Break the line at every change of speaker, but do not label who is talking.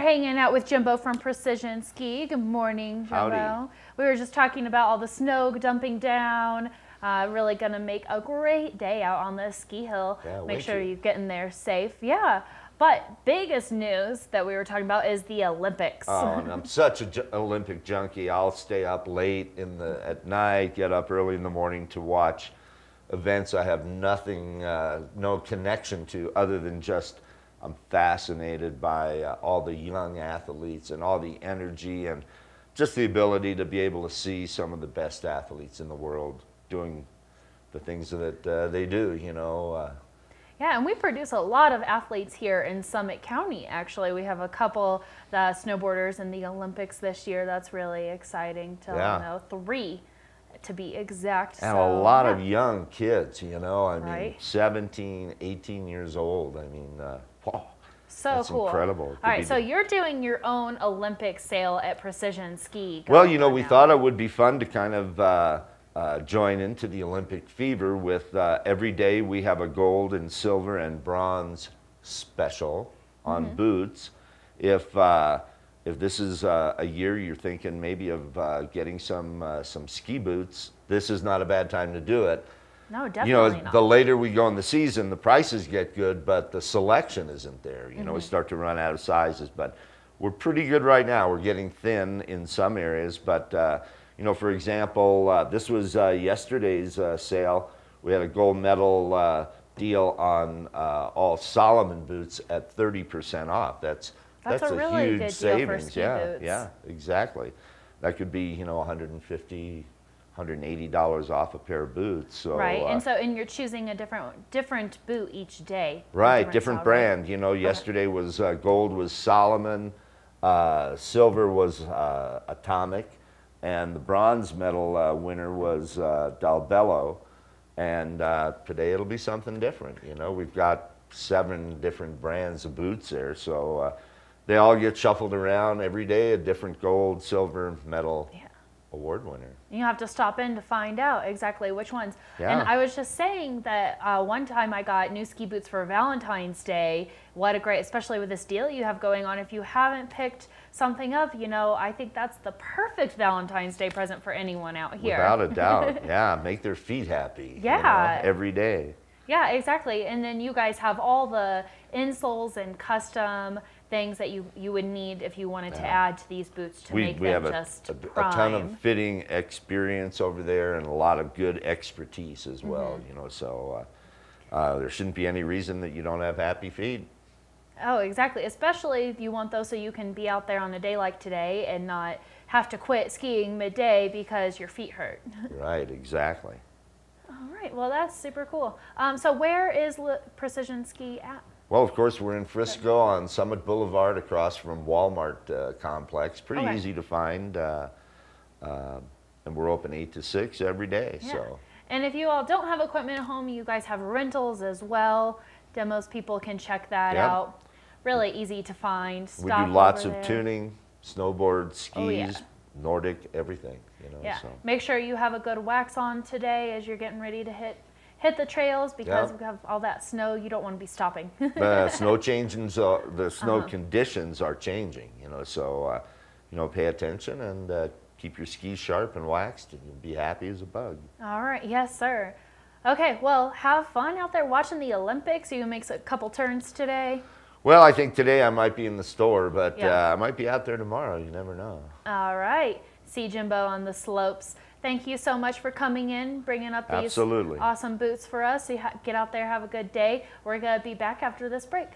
here hanging out with Jimbo from Precision Ski. Good morning, Jimbo.
Howdy.
We were just talking about all the snow dumping down. Uh, really going to make a great day out on the ski hill.
Yeah,
make sure you get in there safe. Yeah. But biggest news that we were talking about is the Olympics.
Oh, and I'm such an Olympic junkie. I'll stay up late in the at night, get up early in the morning to watch events I have nothing, uh, no connection to, other than just I'm fascinated by uh, all the young athletes and all the energy and just the ability to be able to see some of the best athletes in the world doing the things that uh, they do. You know. Uh,
Yeah, and we produce a lot of athletes here in Summit County, actually. We have a couple uh, snowboarders in the Olympics this year. That's really exciting to
Yeah.
know. Three, to be exact.
And
so,
a lot
yeah.
of young kids, you know, I mean, 17, 18 years old. I mean, uh, wow,
So
that's
cool.
incredible
All right, so you're doing your own Olympic sale at Precision Ski.
Well, you know, we
now.
thought it would be fun to kind of uh, uh, join into the Olympic fever with uh, every day we have a gold and silver and bronze special on
Mm-hmm.
boots. If uh, if this is uh, a year you're thinking maybe of uh, getting some uh, some ski boots, this is not a bad time to do it.
No, definitely
you know,
not.
the later we go in the season, the prices get good, but the selection isn't there. You know,
Mm-hmm.
we start to run out of sizes, but we're pretty good right now. We're getting thin in some areas, but uh, you know, for example, uh, this was uh, yesterday's uh, sale. We had a gold medal uh, deal on uh, all Salomon boots at 30% off. That's
That's a really
huge
good deal for
savings. yeah,
boots.
yeah, exactly. That could be you know 150. $180 off a pair of boots. So,
right,
uh,
and so and you're choosing a different different boot each day.
Right, different
right?
brand. You know, yesterday was uh, gold was Salomon, uh, silver was uh, Atomic, and the bronze medal uh, winner was uh, Dalbello. And uh, today it'll be something different. You know, we've got seven different brands of boots there, so uh, they all get shuffled around every day. A different gold, silver medal
Yeah.
Award winner.
You have to stop in to find out exactly which ones.
Yeah.
And I was just saying that uh, one time I got new ski boots for Valentine's Day. What a great, especially with this deal you have going on. If you haven't picked something up, you know, I think that's the perfect Valentine's Day present for anyone out here.
Without a doubt, yeah, make their feet happy. you know,
Yeah.
every day.
Yeah, exactly. And then you guys have all the insoles and custom things that you, you would need if you wanted to add to these boots to
we,
make
we
them
have a,
just
a, a
prime.
ton of fitting experience over there and a lot of good expertise as well
Mm-hmm.
you know so uh, uh, there shouldn't be any reason that you don't have happy feet
Oh, exactly. Especially if you want those so you can be out there on a day like today and not have to quit skiing midday because your feet hurt.
right exactly
All right. Well, that's super cool. Um, so where is Li- Precision Ski at?
Well of course we're in frisco on summit boulevard across from walmart uh, complex pretty
Okay.
easy to find uh, uh, and we're open 8 to 6 every day
Yeah.
so
And if you all don't have equipment at home, you guys have rentals as well. Demos people can check that
Yep.
out. Really easy to find.
we do lots of
there.
tuning snowboard skis
Oh, yeah.
nordic everything you know
Yeah.
so
Make sure you have a good wax on today as you're getting ready to hit hit the trails because
Yeah.
we have all that snow. You don't want to be stopping.
the snow changes, uh, the snow
Uh-huh.
conditions are changing, you know, so, uh, you know, pay attention and uh, keep your skis sharp and waxed and you'll be happy as a bug.
All right, yes, sir. Okay, well, have fun out there watching the Olympics. You make a couple turns today.
Well, I think today I might be in the store, but
Yeah.
uh, I might be out there tomorrow. You never know.
All right, see Jimbo on the slopes. Thank you so much for coming in, bringing up these
Absolutely.
awesome boots for us. So you ha- get out there, have a good day. We're gonna be back after this break.